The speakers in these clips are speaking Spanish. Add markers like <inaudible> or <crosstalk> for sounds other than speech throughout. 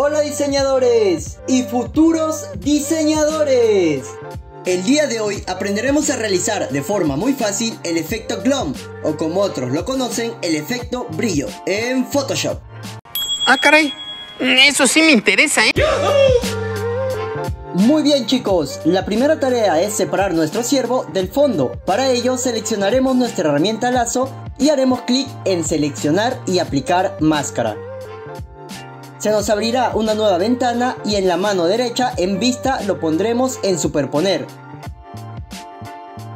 Hola diseñadores y futuros diseñadores. El día de hoy aprenderemos a realizar de forma muy fácil el efecto glom o como otros lo conocen el efecto brillo en Photoshop. Ah, caray, eso sí me interesa, ¿eh? Muy bien chicos, la primera tarea es separar nuestro ciervo del fondo. Para ello seleccionaremos nuestra herramienta lazo y haremos clic en seleccionar y aplicar máscara. Se nos abrirá una nueva ventana y en la mano derecha en vista lo pondremos en superponer.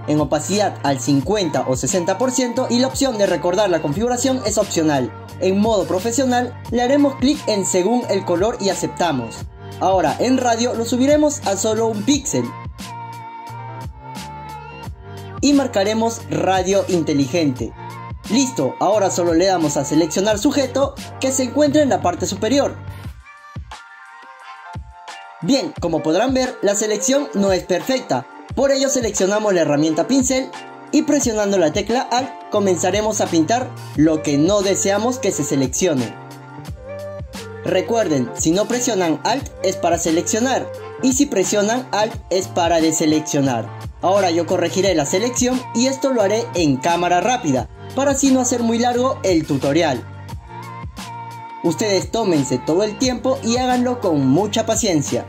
En opacidad al 50 o 60% y la opción de recordar la configuración es opcional. En modo profesional le haremos clic en según el color y aceptamos. Ahora en radio lo subiremos a solo un píxel. Y marcaremos radio inteligente. Listo, ahora solo le damos a seleccionar sujeto que se encuentra en la parte superior. Bien, como podrán ver, la selección no es perfecta, por ello seleccionamos la herramienta pincel y presionando la tecla Alt comenzaremos a pintar lo que no deseamos que se seleccione. Recuerden, si no presionan Alt es para seleccionar y si presionan Alt es para deseleccionar. Ahora yo corregiré la selección y esto lo haré en cámara rápida, para así no hacer muy largo el tutorial. Ustedes tómense todo el tiempo y háganlo con mucha paciencia.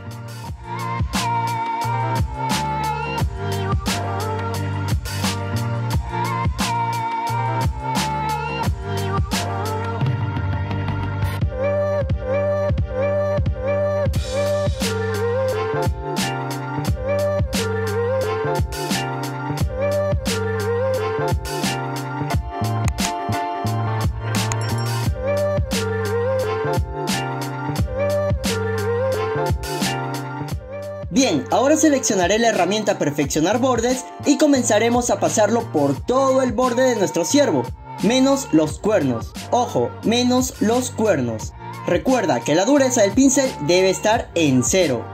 Seleccionaré la herramienta perfeccionar bordes y comenzaremos a pasarlo por todo el borde de nuestro ciervo, menos los cuernos. Ojo, menos los cuernos. Recuerda que la dureza del pincel debe estar en cero.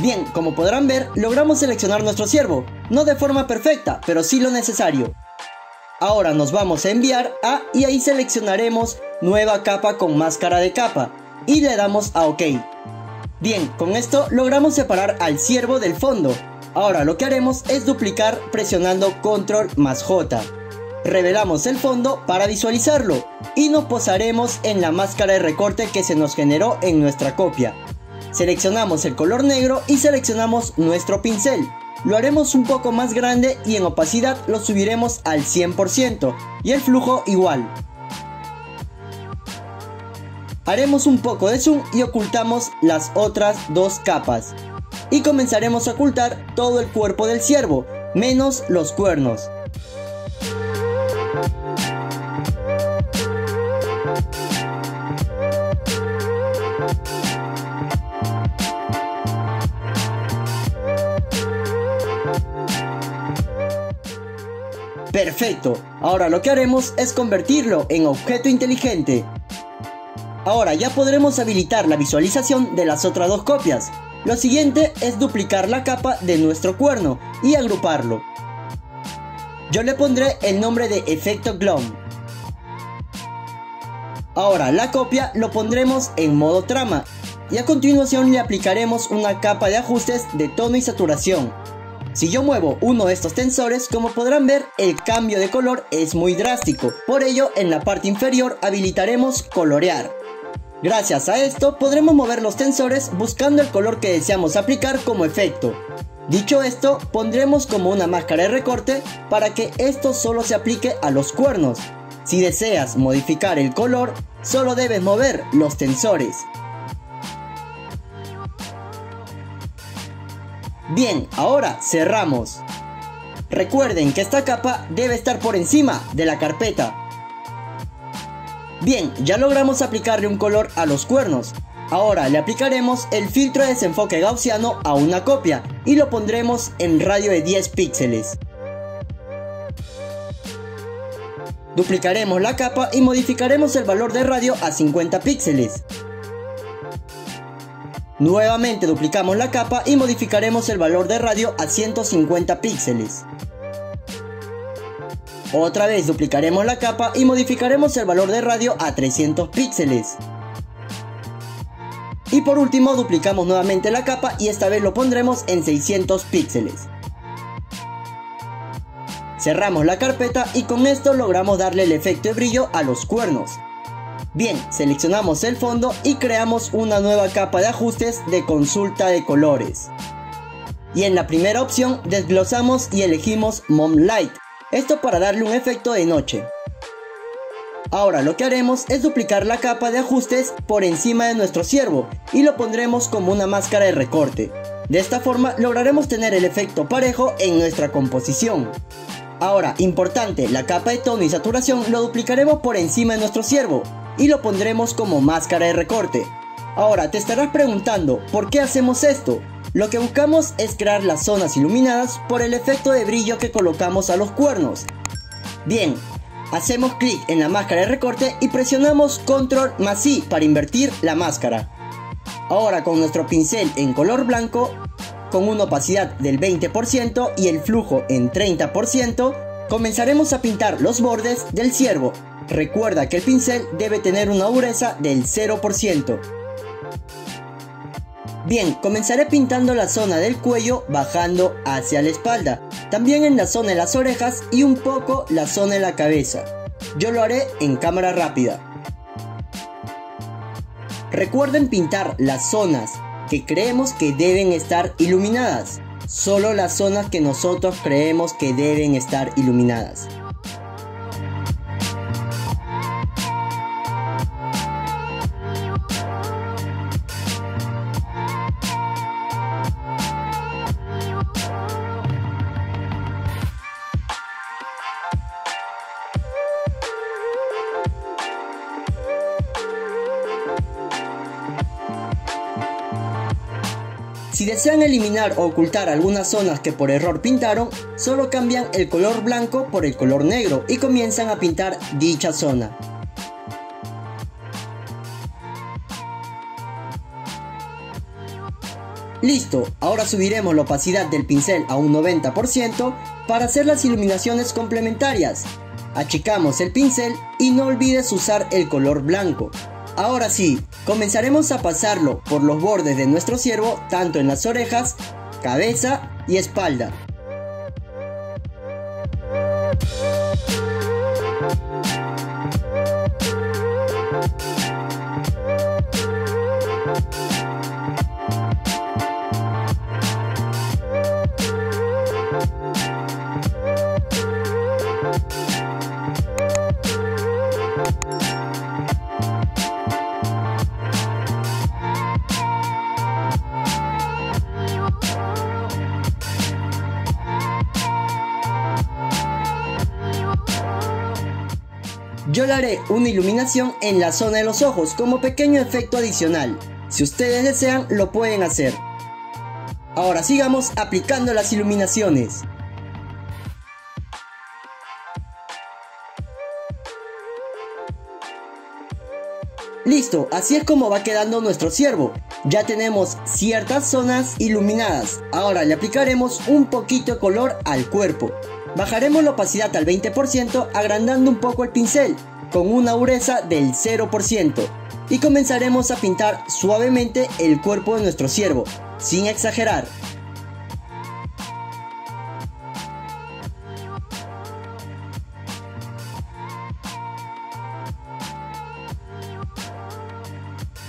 Bien, como podrán ver, logramos seleccionar nuestro ciervo, no de forma perfecta, pero sí lo necesario. Ahora nos vamos a enviar a y ahí seleccionaremos nueva capa con máscara de capa y le damos a OK. Bien, con esto logramos separar al ciervo del fondo. Ahora lo que haremos es duplicar presionando control más J. Revelamos el fondo para visualizarlo y nos posaremos en la máscara de recorte que se nos generó en nuestra copia. Seleccionamos el color negro y seleccionamos nuestro pincel. Lo haremos un poco más grande y en opacidad lo subiremos al 100% y el flujo igual. Haremos un poco de zoom y ocultamos las otras dos capas. Y comenzaremos a ocultar todo el cuerpo del ciervo, menos los cuernos. Perfecto, ahora lo que haremos es convertirlo en objeto inteligente. Ahora ya podremos habilitar la visualización de las otras dos copias. Lo siguiente es duplicar la capa de nuestro cuerno y agruparlo. Yo le pondré el nombre de efecto glom. Ahora la copia lo pondremos en modo trama y a continuación le aplicaremos una capa de ajustes de tono y saturación. Si yo muevo uno de estos tensores, como podrán ver, el cambio de color es muy drástico. Por ello, en la parte inferior habilitaremos colorear. Gracias a esto, podremos mover los tensores buscando el color que deseamos aplicar como efecto. Dicho esto, pondremos como una máscara de recorte para que esto solo se aplique a los cuernos. Si deseas modificar el color, solo debes mover los tensores. Bien, ahora cerramos. Recuerden que esta capa debe estar por encima de la carpeta. Bien, ya logramos aplicarle un color a los cuernos. Ahora le aplicaremos el filtro de desenfoque gaussiano a una copia y lo pondremos en radio de 10 píxeles. Duplicaremos la capa y modificaremos el valor de radio a 50 píxeles. Nuevamente duplicamos la capa y modificaremos el valor de radio a 150 píxeles. Otra vez duplicaremos la capa y modificaremos el valor de radio a 300 píxeles. Y por último duplicamos nuevamente la capa y esta vez lo pondremos en 600 píxeles. Cerramos la carpeta y con esto logramos darle el efecto de brillo a los cuernos. Bien, seleccionamos el fondo y creamos una nueva capa de ajustes de consulta de colores. Y en la primera opción desglosamos y elegimos Mom Light, esto para darle un efecto de noche. Ahora lo que haremos es duplicar la capa de ajustes por encima de nuestro ciervo y lo pondremos como una máscara de recorte. De esta forma lograremos tener el efecto parejo en nuestra composición. Ahora, importante, la capa de tono y saturación lo duplicaremos por encima de nuestro ciervo y lo pondremos como máscara de recorte. Ahora te estarás preguntando, ¿por qué hacemos esto? Lo que buscamos es crear las zonas iluminadas por el efecto de brillo que colocamos a los cuernos. Bien, hacemos clic en la máscara de recorte y presionamos control más I para invertir la máscara. Ahora con nuestro pincel en color blanco, con una opacidad del 20% y el flujo en 30%, comenzaremos a pintar los bordes del ciervo Recuerda que el pincel debe tener una dureza del 0%. Bien, comenzaré pintando la zona del cuello bajando hacia la espalda, también en la zona de las orejas y un poco la zona de la cabeza. Yo lo haré en cámara rápida. Recuerden pintar las zonas que creemos que deben estar iluminadas, solo las zonas que nosotros creemos que deben estar iluminadas. Desean eliminar o ocultar algunas zonas que por error pintaron, solo cambian el color blanco por el color negro y comienzan a pintar dicha zona. Listo, ahora subiremos la opacidad del pincel a un 90% para hacer las iluminaciones complementarias. Achicamos el pincel y no olvides usar el color blanco. Ahora sí, comenzaremos a pasarlo por los bordes de nuestro ciervo, tanto en las orejas, cabeza y espalda. Yo le haré una iluminación en la zona de los ojos como pequeño efecto adicional. Si ustedes desean, lo pueden hacer. Ahora sigamos aplicando las iluminaciones. Listo, así es como va quedando nuestro ciervo. Ya tenemos ciertas zonas iluminadas. Ahora le aplicaremos un poquito de color al cuerpo. Bajaremos la opacidad al 20% agrandando un poco el pincel con una dureza del 0% y comenzaremos a pintar suavemente el cuerpo de nuestro ciervo, sin exagerar.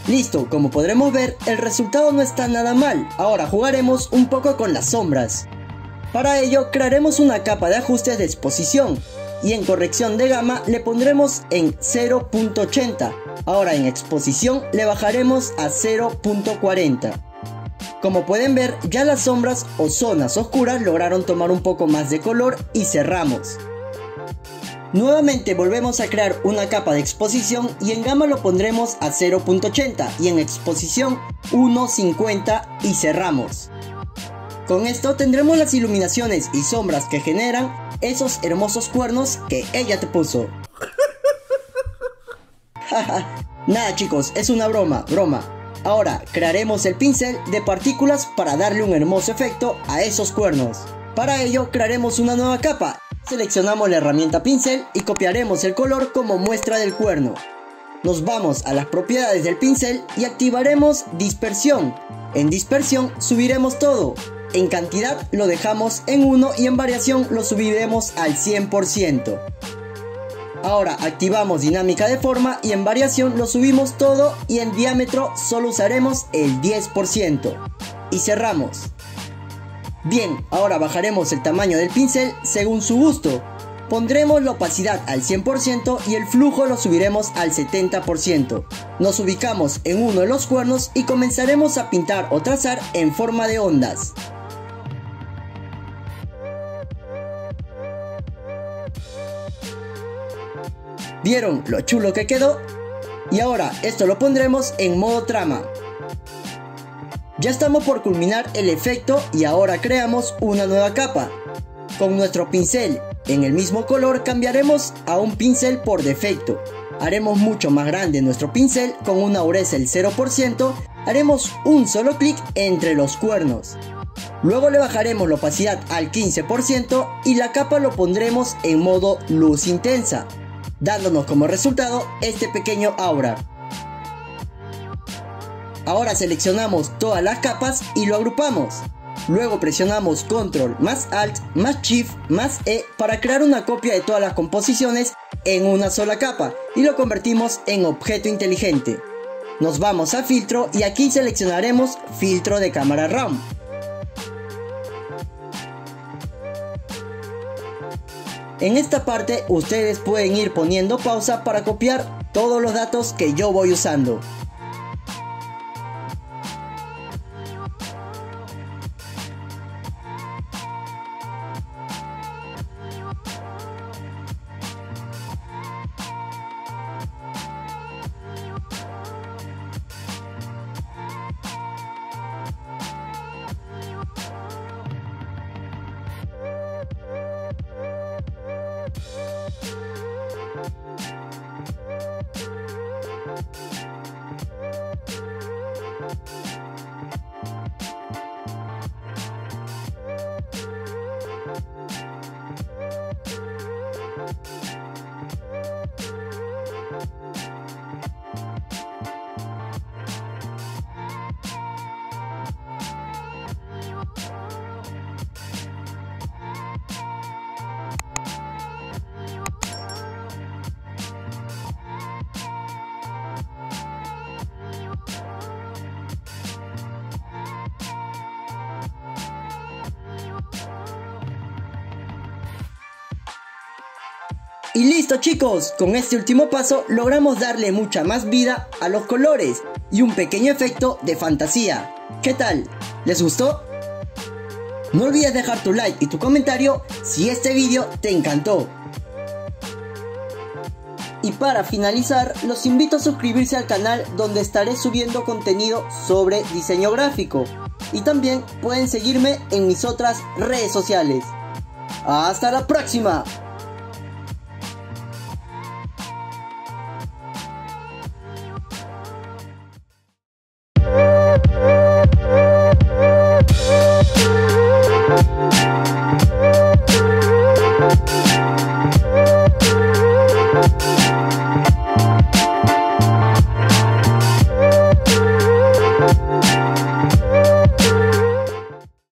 Listo, como podremos ver, el resultado no está nada mal. Ahora jugaremos un poco con las sombras. Para ello crearemos una capa de ajustes de exposición y en corrección de gama le pondremos en 0.80. Ahora en exposición le bajaremos a 0.40. Como pueden ver ya las sombras o zonas oscuras lograron tomar un poco más de color y cerramos. Nuevamente volvemos a crear una capa de exposición y en gama lo pondremos a 0.80 y en exposición 1.50 y cerramos. Con esto tendremos las iluminaciones y sombras que generan esos hermosos cuernos que ella te puso. <laughs> Nada chicos, es una broma, broma. Ahora crearemos el pincel de partículas para darle un hermoso efecto a esos cuernos. Para ello crearemos una nueva capa. Seleccionamos la herramienta pincel y copiaremos el color como muestra del cuerno. Nos vamos a las propiedades del pincel y activaremos dispersión. En dispersión subiremos todo. En cantidad lo dejamos en 1 y en variación lo subiremos al 100%. Ahora activamos dinámica de forma y en variación lo subimos todo y en diámetro solo usaremos el 10%. Y cerramos. Bien, ahora bajaremos el tamaño del pincel según su gusto. Pondremos la opacidad al 100% y el flujo lo subiremos al 70%. Nos ubicamos en uno de los cuernos y comenzaremos a pintar o trazar en forma de ondas. ¿Vieron lo chulo que quedó? Y ahora esto lo pondremos en modo trama. Ya estamos por culminar el efecto y ahora creamos una nueva capa. Con nuestro pincel en el mismo color cambiaremos a un pincel por defecto. Haremos mucho más grande nuestro pincel con una dureza del 0%. Haremos un solo clic entre los cuernos. Luego le bajaremos la opacidad al 15% y la capa lo pondremos en modo luz intensa, dándonos como resultado este pequeño aura. Ahora seleccionamos todas las capas y lo agrupamos. Luego presionamos Control más Alt más Shift más E para crear una copia de todas las composiciones en una sola capa y lo convertimos en objeto inteligente. Nos vamos a filtro y aquí seleccionaremos filtro de cámara RAW. En esta parte ustedes pueden ir poniendo pausa para copiar todos los datos que yo voy usando. Y listo chicos, con este último paso logramos darle mucha más vida a los colores y un pequeño efecto de fantasía. ¿Qué tal? ¿Les gustó? No olvides dejar tu like y tu comentario si este vídeo te encantó. Y para finalizar, los invito a suscribirse al canal donde estaré subiendo contenido sobre diseño gráfico. Y también pueden seguirme en mis otras redes sociales. ¡Hasta la próxima!